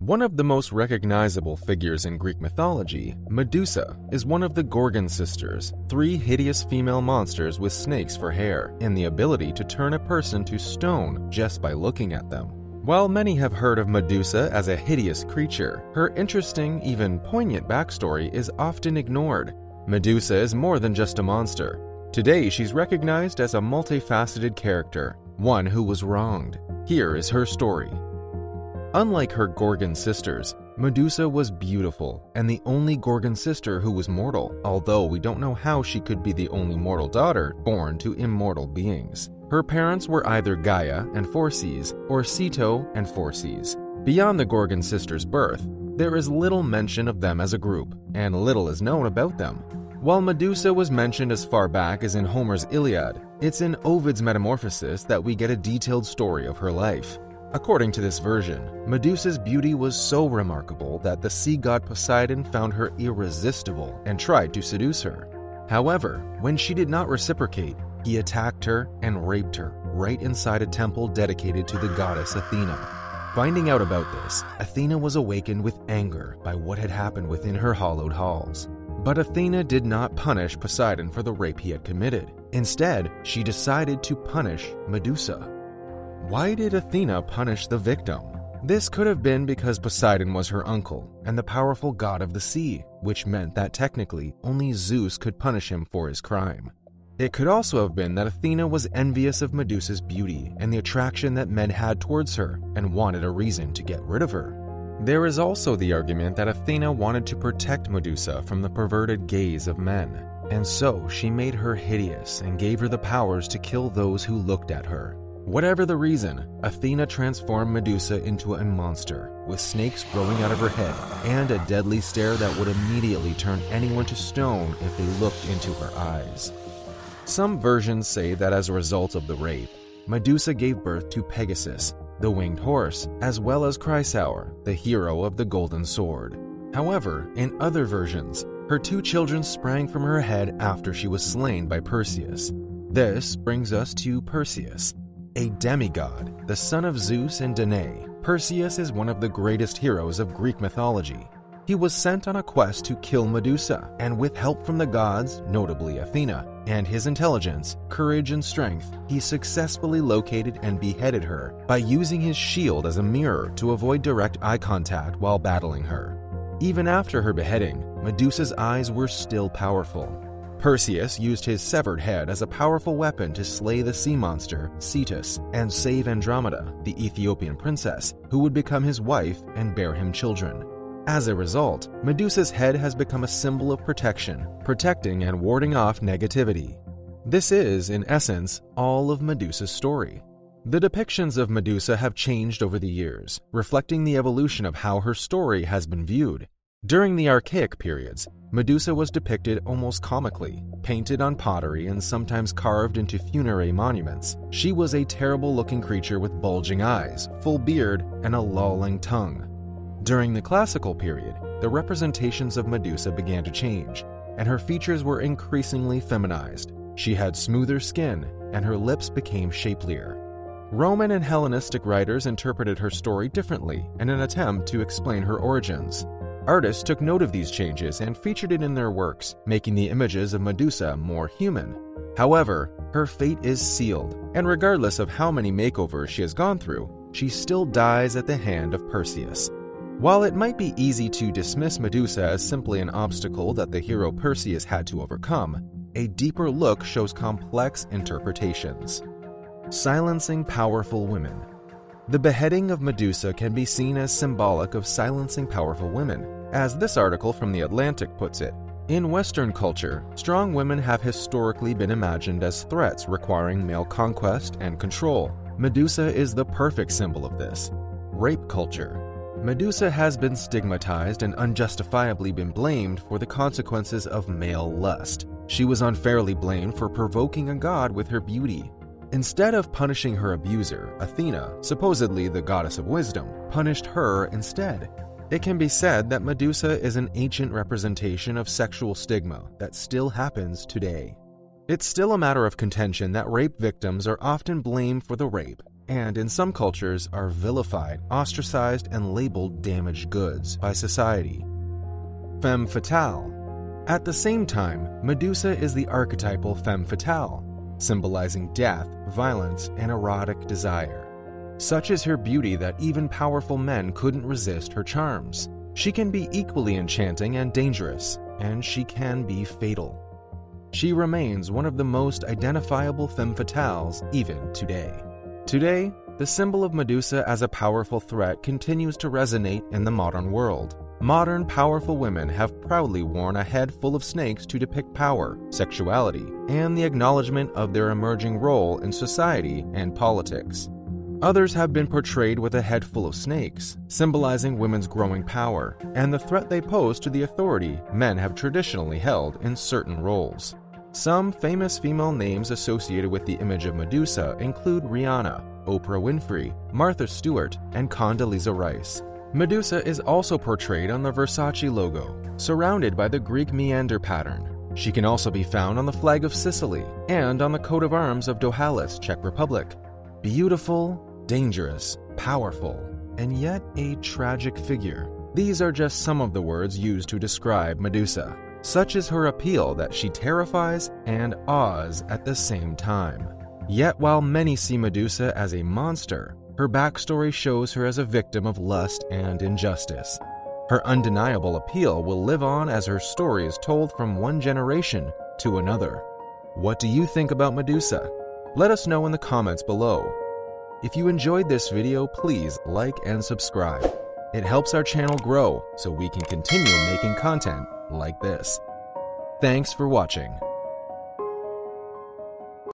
One of the most recognizable figures in Greek mythology, Medusa, is one of the Gorgon sisters, three hideous female monsters with snakes for hair and the ability to turn a person to stone just by looking at them. While many have heard of Medusa as a hideous creature, her interesting, even poignant backstory is often ignored. Medusa is more than just a monster. Today, she's recognized as a multifaceted character, one who was wronged. Here is her story. Unlike her Gorgon sisters, Medusa was beautiful and the only Gorgon sister who was mortal, although we don't know how she could be the only mortal daughter born to immortal beings. Her parents were either Gaia and Phorcys or Ceto and Phorcys. Beyond the Gorgon sisters' birth, there is little mention of them as a group, and little is known about them. While Medusa was mentioned as far back as in Homer's Iliad, it's in Ovid's Metamorphosis that we get a detailed story of her life. According to this version, Medusa's beauty was so remarkable that the sea god Poseidon found her irresistible and tried to seduce her. However, when she did not reciprocate, he attacked her and raped her right inside a temple dedicated to the goddess Athena. Finding out about this, Athena was awakened with anger by what had happened within her hollowed halls. But Athena did not punish Poseidon for the rape he had committed. Instead, she decided to punish Medusa. Why did Athena punish the victim? This could have been because Poseidon was her uncle and the powerful god of the sea, which meant that technically only Zeus could punish him for his crime. It could also have been that Athena was envious of Medusa's beauty and the attraction that men had towards her and wanted a reason to get rid of her. There is also the argument that Athena wanted to protect Medusa from the perverted gaze of men, and so she made her hideous and gave her the powers to kill those who looked at her. Whatever the reason, Athena transformed Medusa into a monster, with snakes growing out of her head and a deadly stare that would immediately turn anyone to stone if they looked into her eyes. Some versions say that as a result of the rape, Medusa gave birth to Pegasus, the winged horse, as well as Chrysaor, the hero of the golden sword. However, in other versions, her two children sprang from her head after she was slain by Perseus. This brings us to Perseus, a demigod, the son of Zeus and Danae, Perseus is one of the greatest heroes of Greek mythology. He was sent on a quest to kill Medusa, and with help from the gods, notably Athena, and his intelligence, courage, and strength, he successfully located and beheaded her by using his shield as a mirror to avoid direct eye contact while battling her. Even after her beheading, Medusa's eyes were still powerful, Perseus used his severed head as a powerful weapon to slay the sea monster, Cetus, and save Andromeda, the Ethiopian princess, who would become his wife and bear him children. As a result, Medusa's head has become a symbol of protection, protecting and warding off negativity. This is, in essence, all of Medusa's story. The depictions of Medusa have changed over the years, reflecting the evolution of how her story has been viewed. During the Archaic periods, Medusa was depicted almost comically, painted on pottery and sometimes carved into funerary monuments. She was a terrible looking creature with bulging eyes, full beard, and a lolling tongue. During the Classical period, the representations of Medusa began to change, and her features were increasingly feminized. She had smoother skin, and her lips became shapelier. Roman and Hellenistic writers interpreted her story differently in an attempt to explain her origins. Artists took note of these changes and featured it in their works, making the images of Medusa more human. However, her fate is sealed, and regardless of how many makeovers she has gone through, she still dies at the hand of Perseus. While it might be easy to dismiss Medusa as simply an obstacle that the hero Perseus had to overcome, a deeper look shows complex interpretations. Silencing powerful women. The beheading of Medusa can be seen as symbolic of silencing powerful women, as this article from The Atlantic puts it, in Western culture, strong women have historically been imagined as threats requiring male conquest and control. Medusa is the perfect symbol of this. Rape culture. Medusa has been stigmatized and unjustifiably been blamed for the consequences of male lust. She was unfairly blamed for provoking a god with her beauty. Instead of punishing her abuser, Athena, supposedly the goddess of wisdom, punished her instead. It can be said that Medusa is an ancient representation of sexual stigma that still happens today. It's still a matter of contention that rape victims are often blamed for the rape, and in some cultures are vilified, ostracized, and labeled damaged goods by society. Femme fatale. At the same time, Medusa is the archetypal femme fatale, symbolizing death, violence, and erotic desire. Such is her beauty that even powerful men couldn't resist her charms. She can be equally enchanting and dangerous, and she can be fatal. She remains one of the most identifiable femme fatales even today. Today, the symbol of Medusa as a powerful threat continues to resonate in the modern world. Modern powerful women have proudly worn a head full of snakes to depict power, sexuality, and the acknowledgement of their emerging role in society and politics. Others have been portrayed with a head full of snakes, symbolizing women's growing power and the threat they pose to the authority men have traditionally held in certain roles. Some famous female names associated with the image of Medusa include Rihanna, Oprah Winfrey, Martha Stewart, and Condoleezza Rice. Medusa is also portrayed on the Versace logo, surrounded by the Greek meander pattern. She can also be found on the flag of Sicily and on the coat of arms of Daugavpils, Czech Republic. Beautiful, dangerous, powerful, and yet a tragic figure. These are just some of the words used to describe Medusa. Such is her appeal that she terrifies and awes at the same time. Yet, while many see Medusa as a monster, her backstory shows her as a victim of lust and injustice. Her undeniable appeal will live on as her story is told from one generation to another. What do you think about Medusa? Let us know in the comments below. If you enjoyed this video, please like and subscribe. It helps our channel grow so we can continue making content like this. Thanks for watching.